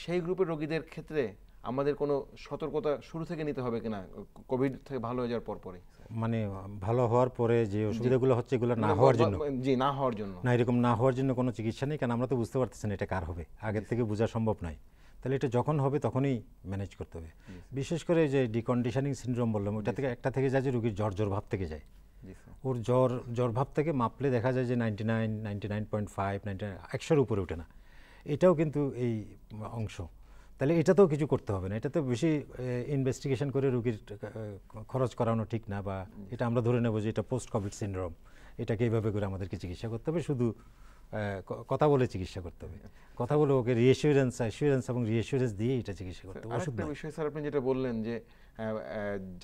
সেই গ্রুপের রোগীদের ক্ষেত্রে আমাদের কোনো সতর্কতা শুরু থেকে নিতে হবে কিনা? কোভিড থেকে ভালো হয়ে যাওয়ার পর পরে মানে ভালো হওয়ার পরে যে অসুবিধাগুলো হচ্ছে এগুলো না হওয়ার জন্য। জি না হওয়ার জন্য। না এরকম না হওয়ার জন্য কোনো চিকিৎসা নেই কারণ আমরা তো বুঝতে পারতেছি না এটা কার হবে। আগের থেকে বোঝা সম্ভব নয়। তাহলে এটা যখন হবে তখনই ম্যানেজ করতে হবে। বিশেষ করে যে ডিকন্ডিশনিং সিনড্রোম বললাম ওটা থেকে একটা থেকে যায় যে রুগীর জ্বর জ্বর ভাব থেকে যায়। ওর জ্বর জ্বর ভাব থেকে মাপলে দেখা যায় যে ninety nine ninety nine point five ninety nine একশোর উপরে ওঠে না। এটাও কিন্তু এই অংশ। তাহলে এটাতেও কিছু করতে হবে না। এটাতে বেশি ইনভেস্টিগেশন করে রুগীর খরচ করানো ঠিক না বা এটা আমরা ধরে নেব যে এটা পোস্ট কোভিড সিনড্রোম এটাকে এইভাবে করে আমাদেরকে চিকিৎসা করতে হবে শুধু কথা বলে চিকিৎসা করতে হবে। কথা বলে ওকে রিএসিউরেন্স অ্যাসিউরেন্স এবং রিএসিউরেন্স দিয়ে এটা চিকিৎসা করতে হবে। ওষুধ বিষয় স্যার আপনি যেটা বললেন যে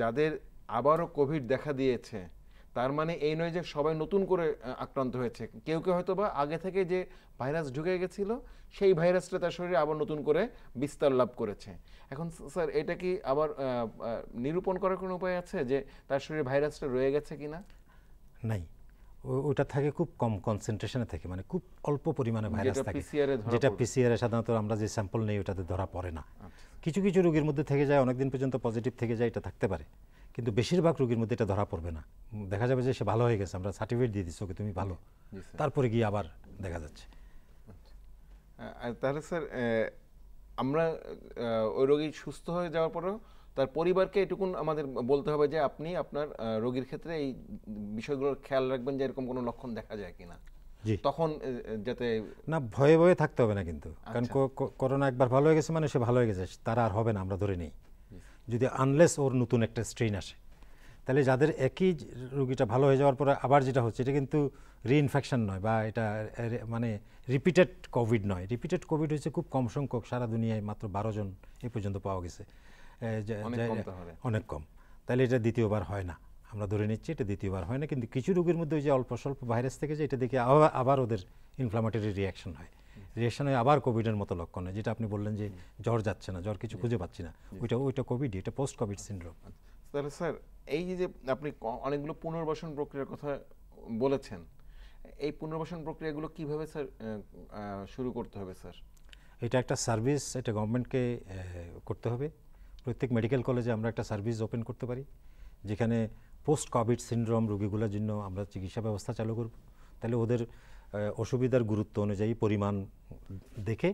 যাদের আবারও কোভিড দেখা দিয়েছে তার মানে এই নয় যে সবাই নতুন করে আক্রান্ত হয়েছে। কেউ কেউ হয়তো বা আগে থেকে যে ভাইরাস ঢুকে গেছিল সেই ভাইরাসটা তার শরীরে আবার নতুন করে বিস্তার লাভ করেছে। এখন স্যার এটা কি আবার নিরূপণ করার কোনো উপায় আছে যে তার শরীরে ভাইরাসটা রয়ে গেছে কিনা? নাই। ওটা থাকে খুব কম কনসেন্ট্রেশনে থাকে মানে খুব অল্প পরিমাণে ভাইরাস থাকে। যেটা। পিসিআর সাধারণত আমরা যে স্যাম্পল নেই ওটাতে ধরা পড়ে না। আচ্ছা। কিছু কিছু রোগীর মধ্যে থেকে যায় অনেকদিন পর্যন্ত পজিটিভ থেকে যায় এটা থাকতে পারে। কিন্তু বেশিরভাগ রোগীর মধ্যে এটা ধরা পড়বে না। দেখা যাবে যে সে ভালো হয়ে গেছে আমরা সার্টিফিকেট দিয়ে দিচ্ছি ওকে তুমি ভালো। তারপরে গিয়ে আবার দেখা যাচ্ছে। আর তাহলে স্যার আমরা ওই রোগী সুস্থ হয়ে যাওয়ার পরেও তার পরিবারকে এটুকুন আমাদের বলতে হবে যে আপনি আপনার রোগীর ক্ষেত্রে এই বিষয়গুলোর খেয়াল রাখবেন যে এরকম কোনো লক্ষণ দেখা যায় কিনা। তখন যাতে না ভয়ে ভয়ে থাকতে হবে না কিন্তু। কারণ আচ্ছা। করোনা একবার ভালো হয়ে গেছে মানে সে ভালো হয়ে গেছে তারা আর হবে না আমরা ধরে নিই। যদি আনলেস ওর নতুন একটা স্ট্রেন আসে। তাহলে যাদের একই রোগীটা ভালো হয়ে যাওয়ার পরে আবার যেটা হচ্ছে এটা কিন্তু রিইনফেকশন নয় বা এটা মানে রিপিটেড কোভিড নয়। রিপিটেড কোভিড হচ্ছে খুব কম সংখ্যক সারা দুনিয়ায় মাত্র বারো জন এ পর্যন্ত পাওয়া গেছে। অনেক কম তাহলে। এটা দ্বিতীয়বার হয় না। আমরা ধরে নিচ্ছি এটা দ্বিতীয়বার হয় না কিন্তু কিছু রোগীর মধ্যে ওই যে অল্প স্বল্প ভাইরাস থেকে যে এটা দেখে আবার আবার ওদের ইনফ্লামেটরি রিয়াকশন হয়। রিয়াকশন হয় আবার কোভিডের মতো লক্ষণ হয় যেটা আপনি বললেন যে জ্বর যাচ্ছে না জ্বর কিছু খুঁজে পাচ্ছি না। ওইটা ওইটা কোভিড এটা পোস্ট কোভিড সিনড্রোম তাহলে স্যার এই যে আপনি অনেকগুলো পুনর্বাসন প্রক্রিয়ার কথা বলেছেন এই পুনর্বাসন প্রক্রিয়াগুলো কীভাবে স্যার শুরু করতে হবে স্যার? এটা একটা সার্ভিস এটা গভর্নমেন্টকে করতে হবে। প্রত্যেক মেডিকেল কলেজে আমরা একটা সার্ভিস ওপেন করতে পারি যেখানে পোস্ট কোভিড সিনড্রোম রোগীগুলোর জন্য আমরা চিকিৎসা ব্যবস্থা চালু করব। তাহলে ওদের অসুবিধার গুরুত্ব অনুযায়ী পরিমাণ দেখে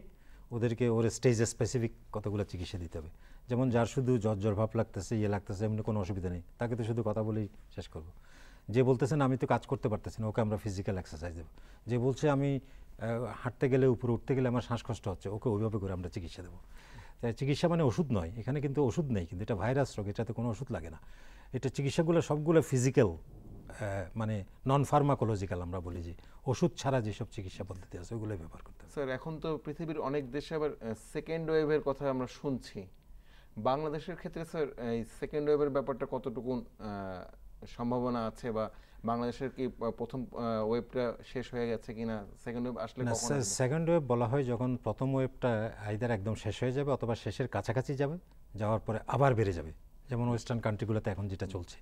ওদেরকে ওর স্টেজে স্পেসিফিক কতগুলো চিকিৎসা দিতে হবে। যেমন যার শুধু জ্বর জ্বর ভাব লাগতেছে ইয়ে লাগতেছে, এমনি কোনো অসুবিধা নেই। তাকে তো শুধু কথা বলেই শেষ করব। যে বলতেছেন আমি তো কাজ করতে পারতেছি না, ওকে আমরা ফিজিক্যাল এক্সারসাইজ দেবো। যে বলছে আমি হাঁটতে গেলে উপরে উঠতে গেলে আমার শ্বাসকষ্ট হচ্ছে, ওকে ওইভাবে করে আমরা চিকিৎসা দেবো। চিকিৎসা মানে ওষুধ নয়, এখানে কিন্তু ওষুধ নেই, কিন্তু এটা ভাইরাস রোগ, এটাতে কোনো ওষুধ লাগে না। এটা চিকিৎসাগুলো সবগুলো ফিজিক্যাল মানে নন ফার্মাকোলজিক্যাল আমরা বলি যে ওষুধ ছাড়া যেসব চিকিৎসা পদ্ধতি আছে ওগুলোই ব্যবহার করতে হবে। স্যার এখন তো পৃথিবীর অনেক দেশে আবার সেকেন্ড ওয়েভের কথা আমরা শুনছি। বাংলাদেশের ক্ষেত্রে স্যার এই সেকেন্ড ওয়েভের ব্যাপারটা কতটুকু সম্ভাবনা আছে বা বাংলাদেশের কি প্রথম ওয়েভটা শেষ হয়ে গেছে কিনা? সেকেন্ড ওয়েভ আসলে? সেকেন্ড ওয়েভ বলা হয় যখন প্রথম ওয়েভটা আইদার একদম শেষ হয়ে যাবে অথবা শেষের কাছাকাছি যাবে যাওয়ার পরে আবার বেড়ে যাবে। যেমন ওয়েস্টার্ন কান্ট্রিগুলোতে এখন যেটা চলছে।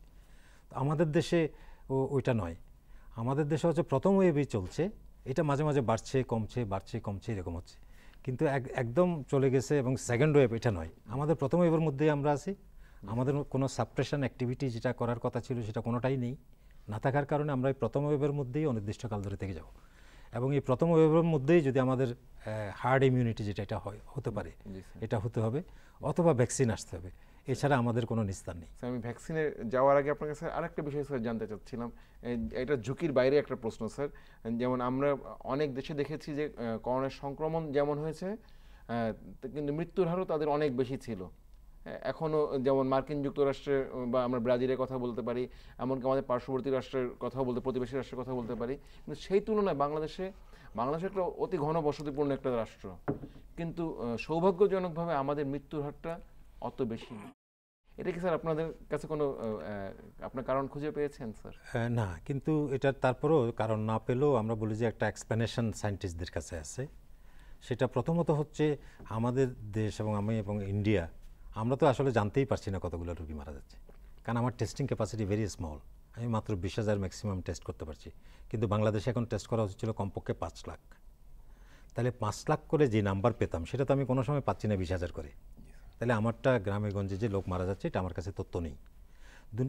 তো আমাদের দেশে ও ওইটা নয়। আমাদের দেশে হচ্ছে প্রথম ওয়েভই চলছে। এটা মাঝে মাঝে বাড়ছে কমছে বাড়ছে কমছে এরকম হচ্ছে। কিন্তু এক- একদম চলে গেছে এবং সেকেন্ড ওয়েভ এটা নয়। আমাদের প্রথম ওয়েভের মধ্যেই আমরা আছি। আমাদের কোনো সাপ্রেশন অ্যাক্টিভিটি যেটা করার কথা ছিল সেটা কোনোটাই নেই। না থাকার কারণে আমরা এই প্রথম ওয়েভের মধ্যেই অনির্দিষ্টকাল ধরে থেকে যাব। এবং এই প্রথম ওয়েভের মধ্যেই যদি আমাদের হার্ড ইমিউনিটি যেটা এটা হয় হতে পারে। এটা হতে হবে। অথবা ভ্যাকসিন আসতে হবে। এছাড়া আমাদের কোনো নিস্তার নেই। আমি ভ্যাকসিনে যাওয়ার আগে আপনার কাছে আরেকটা বিষয়, স্যার, জানতে চাচ্ছিলাম। এটা ঝুঁকির বাইরে একটা প্রশ্ন, স্যার। যেমন আমরা অনেক দেশে দেখেছি যে করোনার সংক্রমণ যেমন হয়েছে কিন্তু মৃত্যুর হারও তাদের অনেক বেশি ছিল। এখনও যেমন মার্কিন যুক্তরাষ্ট্রে বা আমরা ব্রাজিলের কথা বলতে পারি, এমনকি আমাদের পার্শ্ববর্তী রাষ্ট্রের কথা বলতে, প্রতিবেশী রাষ্ট্রের কথা বলতে পারি। কিন্তু সেই তুলনায় বাংলাদেশে, বাংলাদেশ একটা অতি ঘন বসতিপূর্ণ একটা রাষ্ট্র। কিন্তু সৌভাগ্যজনকভাবে আমাদের মৃত্যুর হারটা অত বেশি না। এটা কি স্যার আপনাদের কাছে কোনো আপনার কারণ খুঁজে পেয়েছেন, স্যার? না, কিন্তু এটা তারপরেও কারণ না পেলেও আমরা বলি যে একটা এক্সপ্লেনেশন সায়েন্টিস্টদের কাছে আছে। সেটা প্রথমত হচ্ছে আমাদের দেশ এবং আমি এবং ইন্ডিয়া আমরা তো আসলে জানতেই পারছি না কতগুলো রোগী মারা যাচ্ছে। কারণ আমার টেস্টিং ক্যাপাসিটি ভেরি স্মল আমি মাত্র বিশ হাজার ম্যাক্সিমাম টেস্ট করতে পারছি। কিন্তু বাংলাদেশে এখন টেস্ট করা উচিত ছিল কমপক্ষে পাঁচ লাখ। তাহলে পাঁচ লাখ করে যে নাম্বার পেতাম, সেটা তো আমি কোনো সময় পাচ্ছি না বিশ হাজার করে। তাহলে আমারটা গ্রামে গঞ্জে যে লোক মারা যাচ্ছে, এটা আমার কাছে তথ্য নেই।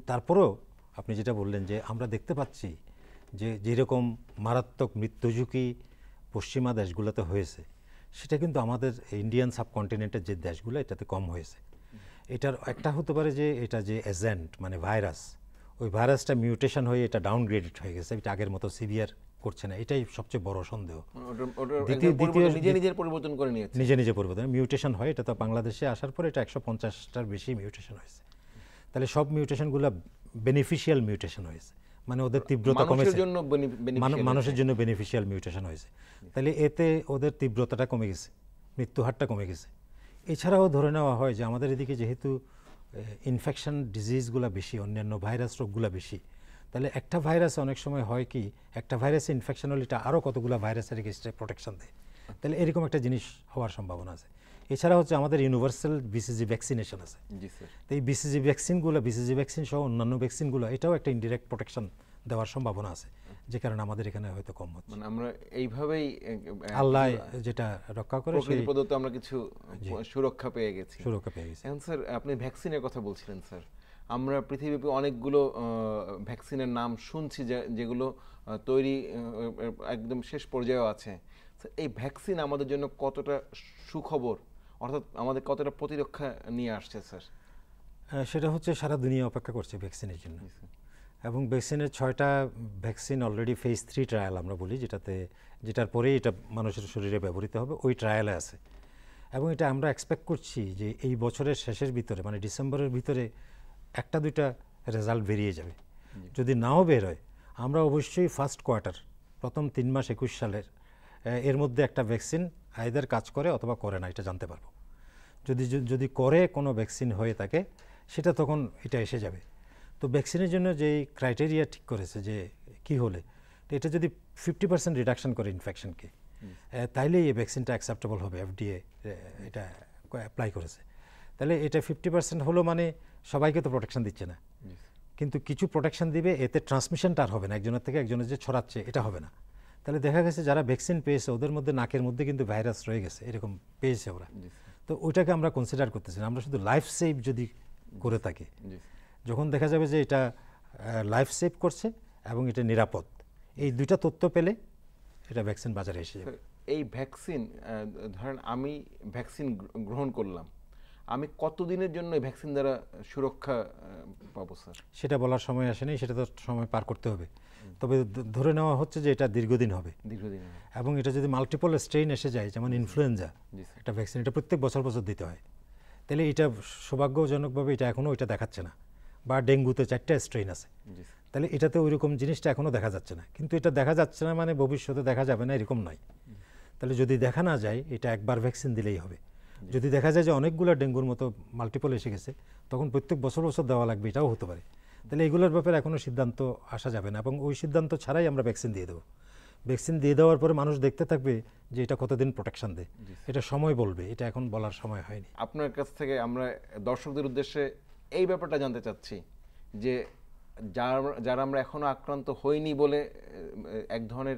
তারপরেও আপনি যেটা বললেন যে আমরা দেখতে পাচ্ছি যে যেরকম মারাত্মক মৃত্যু ঝুঁকি পশ্চিমা দেশগুলোতে হয়েছে, সেটা কিন্তু আমাদের ইন্ডিয়ান সাবকন্টিনেন্টের যে দেশগুলো, এটাতে কম হয়েছে। এটার একটা হতে পারে যে এটা যে এজেন্ট মানে ভাইরাস ওই ভাইরাসটা মিউটেশন হয়ে এটা ডাউনগ্রেডেড হয়ে গেছে, এটা আগের মতো সিভিয়ার করছে না এটাই সবচেয়ে বড় সন্দেহ। নিজে পরিবর্তন করে নিয়েছে। নিজে নিজে পরিবর্তন মিউটেশন হয় এটা তো বাংলাদেশে আসার পরে এটা একশো পঞ্চাশটার বেশি মিউটেশন হয়েছে। তাহলে সব মিউটেশনগুলো বেনিফিশিয়াল মিউটেশন হয়েছে মানে ওদের তীব্রতা কমেছে। মানু- মানুষের জন্য বেনিফিশিয়াল মিউটেশন হয়েছে। তাহলে এতে ওদের তীব্রতাটা কমে গেছে মৃত্যু হারটা কমে গেছে। এছাড়াও ধরে নেওয়া হয় যে আমাদের এদিকে যেহেতু ইনফেকশন ডিজিজগুলো বেশি অন্যান্য ভাইরাস রোগগুলো বেশি তাহলে একটা ভাইরাস অনেক সময় হয় কি একটা ভাইরাসে ইনফেকশন হলে এটা আরও কতগুলো ভাইরাসের এগেস্টে প্রোটেকশন দেয়। তাহলে এরকম একটা জিনিস হওয়ার সম্ভাবনা আছে। এছাড়া হচ্ছে আমাদের ইউনিভার্সাল বিসিজি ভ্যাকসিনেশন আছে। তো এই বিসিজি ভ্যাকসিনগুলো বিসিজি ভ্যাকসিন সহ অন্যান্য ভ্যাকসিনগুলো এটাও একটা ইনডিরেক্ট প্রোটেকশন দেওয়ার সম্ভাবনা আছে যে কারণে আমাদের এখানে হয়তো কম হচ্ছে। মানে আমরা এইভাবেই আল্লাহ যেটা রক্ষা করে সেই প্রদত্ত আমরা কিছু সুরক্ষা পেয়ে গেছি। সুরক্ষা পেয়ে গেছি। স্যার আপনি ভ্যাকসিনের কথা বলছিলেন স্যার। আমরা পৃথিবীতে অনেকগুলো ভ্যাকসিনের নাম শুনছি যে- যেগুলো তৈরি একদম শেষ পর্যায়েও আছে। এই ভ্যাকসিন আমাদের জন্য কতটা সুখবর? অর্থাৎ আমাদের কতটা প্রতিরক্ষা নিয়ে আসছে স্যার? সেটা হচ্ছে সারা দুনিয়া অপেক্ষা করছে ভ্যাকসিনের জন্য। এবং ভ্যাকসিনের ছয়টা vaccine already phase three trial আমরা বলি যেটাতে যেটার পরেই এটা মানুষের শরীরে ব্যবহৃত হবে ওই ট্রায়ালে আছে। এবং এটা আমরা এক্সপেক্ট করছি যে এই বছরের শেষের ভিতরে মানে ডিসেম্বরের ভিতরে একটা দুইটা রেজাল্ট বেরিয়ে যাবে। যদি নাও বের হয় আমরা অবশ্যই ফার্স্ট কোয়ার্টার প্রথম তিন মাস একুশ সালের এর মধ্যে একটা ভ্যাকসিন আইদার কাজ করে অথবা করে না এটা জানতে পারব। যদি যদি করে কোনো ভ্যাকসিন হয়ে থাকে সেটা তখন এটা এসে যাবে। তো ভ্যাকসিনের জন্য যেই ক্রাইটেরিয়া ঠিক করেছে যে কি হলে তো এটা যদি ফিফটি পার্সেন্ট রিডাকশন করে ইনফেকশনকে তাইলে এই ভ্যাকসিনটা অ্যাকসেপ্টেবল হবে এফডিএ এটা অ্যাপ্লাই করেছে। তাহলে এটা ফিফটি পার্সেন্ট হলো মানে সবাইকে তো প্রোটেকশন দিচ্ছে না। কিন্তু কিছু প্রোটেকশন দিবে এতে ট্রান্সমিশনটা আর হবে না একজনের থেকে একজনের যে ছড়াচ্ছে এটা হবে না। তাহলে দেখা গেছে যারা ভ্যাকসিন পেয়েছে ওদের মধ্যে নাকের মধ্যে কিন্তু ভাইরাস রয়ে গেছে এরকম পেয়েছে ওরা। তো ওইটাকে আমরা কনসিডার করতেছি না আমরা শুধু লাইফ সেভ যদি করে থাকি। যখন দেখা যাবে যে এটা লাইফ সেভ করছে এবং এটা নিরাপদ এই দুইটা তথ্য পেলে এটা ভ্যাকসিন বাজারে এসে যাবে। এই ভ্যাকসিন ধরেন আমি ভ্যাকসিন গ্রহণ করলাম আমি কতদিনের জন্য এই ভ্যাকসিন দ্বারা সুরক্ষা পাবো স্যার? সেটা বলার সময় আসেনি সেটা তো সময় পার করতে হবে। তবে ধরে নেওয়া হচ্ছে যে এটা দীর্ঘদিন হবে। দীর্ঘদিন এবং এটা যদি মাল্টিপল স্ট্রেইন এসে যায় যেমন ইনফ্লুয়েঞ্জা একটা ভ্যাকসিন এটা প্রত্যেক বছর বছর দিতে হয়। তাহলে এটা সৌভাগ্যজনকভাবে এটা এখনও এটা দেখাচ্ছে না। বা ডেঙ্গুতে চারটা স্ট্রেইন আছে। তাহলে এটাতে ওই রকম জিনিসটা এখনও দেখা যাচ্ছে না। কিন্তু এটা দেখা যাচ্ছে না মানে ভবিষ্যতে দেখা যাবে না এরকম নয়। তাহলে যদি দেখা না যায় এটা একবার ভ্যাকসিন দিলেই হবে। যদি দেখা যায় যে অনেকগুলো ডেঙ্গুর মতো মাল্টিপল এসে গেছে তখন প্রত্যেক বছর বছর দেওয়া লাগবে এটাও হতে পারে। তাহলে এগুলোর ব্যাপারে এখনও সিদ্ধান্ত আসা যাবে না এবং ওই সিদ্ধান্ত ছাড়াই আমরা ভ্যাকসিন দিয়ে দেবো। ভ্যাকসিন দিয়ে দেওয়ার পরে মানুষ দেখতে থাকবে যে এটা কতদিন প্রোটেকশন দেয়। এটা সময় বলবে এটা এখন বলার সময় হয়নি। আপনার কাছ থেকে আমরা দর্শকদের উদ্দেশ্যে এই ব্যাপারটা জানতে চাচ্ছি যে যারা যারা আমরা এখনও আক্রান্ত হইনি বলে এক ধরনের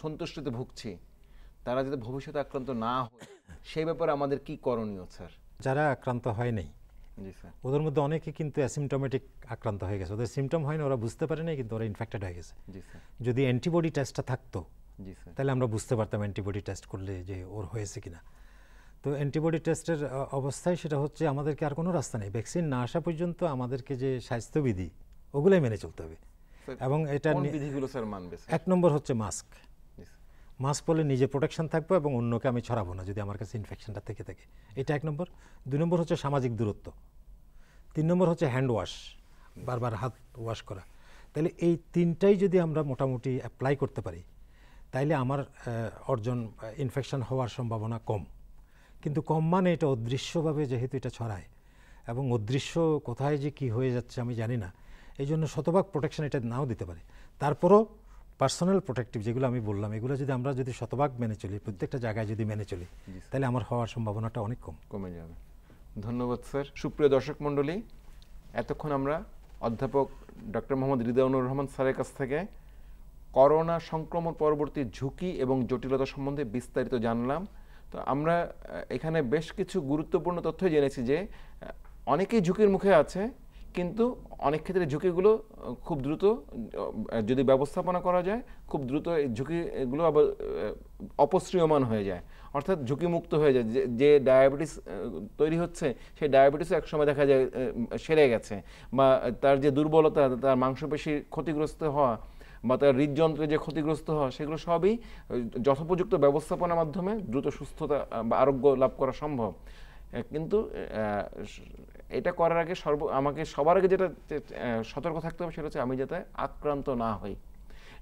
সন্তুষ্টিতে ভুগছি তারা যাতে ভবিষ্যতে আক্রান্ত না হয় সেই ব্যাপারে আমাদের কি করণীয় স্যার? যারা আক্রান্ত হয় নাই ওদের মধ্যে অনেকে কিন্তু অ্যাসিমটোমেটিক আক্রান্ত হয়ে গেছে। ওদের সিমটম হয় না ওরা বুঝতে পারে না কিন্তু ওরা ইনফেক্টেড হয়ে গেছে। যদি অ্যান্টিবডি টেস্টটা থাকতো তাহলে আমরা বুঝতে পারতাম অ্যান্টিবডি টেস্ট করলে যে ওর হয়েছে কিনা। তো অ্যান্টিবডি টেস্টের অবস্থায় সেটা হচ্ছে আমাদেরকে আর কোনো রাস্তা নেই। ভ্যাকসিন না আসা পর্যন্ত আমাদেরকে যে স্বাস্থ্যবিধি ওগুলোই মেনে চলতে হবে। এবং এটা এক নম্বর হচ্ছে মাস্ক মাস্ক পরলে নিজে প্রোটেকশন থাকব এবং অন্যকে আমি ছড়াবো না, যদি আমার কাছে ইনফেকশনটা থেকে থাকে। এটা এক নম্বর। দুই নম্বর হচ্ছে সামাজিক দূরত্ব। তিন নম্বর হচ্ছে হ্যান্ড ওয়াশ বারবার হাত ওয়াশ করা। তাহলে এই তিনটাই যদি আমরা মোটামুটি অ্যাপ্লাই করতে পারি, তাইলে আমার অর্জন ইনফেকশন হওয়ার সম্ভাবনা কম। কিন্তু কম মানে এটা অদৃশ্যভাবে যেহেতু এটা ছড়ায়। এবং অদৃশ্য কোথায় যে কি হয়ে যাচ্ছে আমি জানি না। এই জন্য শতভাগ প্রোটেকশন এটা নাও দিতে পারে। তারপরও পার্সোনাল প্রোটেক্টিভ যেগুলো আমি বললাম এগুলো যদি আমরা যদি শতভাগ মেনে চলি প্রত্যেকটা জায়গায় যদি মেনে চলি তাহলে আমার হওয়ার সম্ভাবনাটা অনেক কম। কমে যাবে। ধন্যবাদ স্যার সুপ্রিয় দর্শক মণ্ডলী এতক্ষণ আমরা অধ্যাপক ডক্টর মোহাম্মদ রিদাউনুর রহমান স্যারের কাছ থেকে করোনা সংক্রমণ পরবর্তী ঝুঁকি এবং জটিলতা সম্বন্ধে বিস্তারিত জানলাম। তো আমরা এখানে বেশ কিছু গুরুত্বপূর্ণ তথ্য জেনেছি যে অনেকেই ঝুঁকির মুখে আছে কিন্তু অনেক ক্ষেত্রে ঝুঁকিগুলো খুব দ্রুত যদি ব্যবস্থাপনা করা যায় খুব দ্রুত এই ঝুঁকিগুলো আবার আহ, অপসৃয়মান হয়ে যায়। অর্থাৎ ঝুঁকিমুক্ত হয়ে যায়। যে- ডায়াবেটিস তৈরি হচ্ছে সেই ডায়াবেটিসও একসময় দেখা যায় সেরে গেছে। বা তার যে দুর্বলতা তার মাংসপেশি ক্ষতিগ্রস্ত হওয়া বা তার হৃদযন্ত্রে যে ক্ষতিগ্রস্ত হওয়া সেগুলো সবই যথোপযুক্ত ব্যবস্থাপনার মাধ্যমে দ্রুত সুস্থতা বা আরোগ্য লাভ করা সম্ভব। কিন্তু এটা করার আগে সর্ব, আমাকে সবার আগে যেটা সতর্ক থাকতে হবে সেটা হচ্ছে আমি যাতে আক্রান্ত না হই।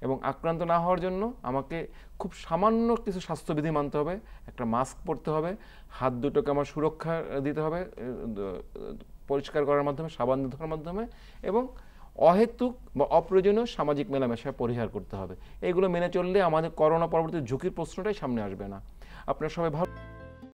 এবং আক্রান্ত না হওয়ার জন্য আমাকে খুব সামান্য কিছু স্বাস্থ্যবিধি মানতে হবে, একটা মাস্ক পরতে হবে, হাত দুটোকে আমার সুরক্ষা দিতে হবে পরিষ্কার করার মাধ্যমে, সাবান ধোয়ার মাধ্যমে, এবং অহেতুক বা অপ্রয়োজনীয় সামাজিক মেলামেশা পরিহার করতে হবে। এইগুলো মেনে চললে আমাদের করোনা পরবর্তী ঝুঁকির প্রশ্নটাই সামনে আসবে না। আপনারা সবাই ভালো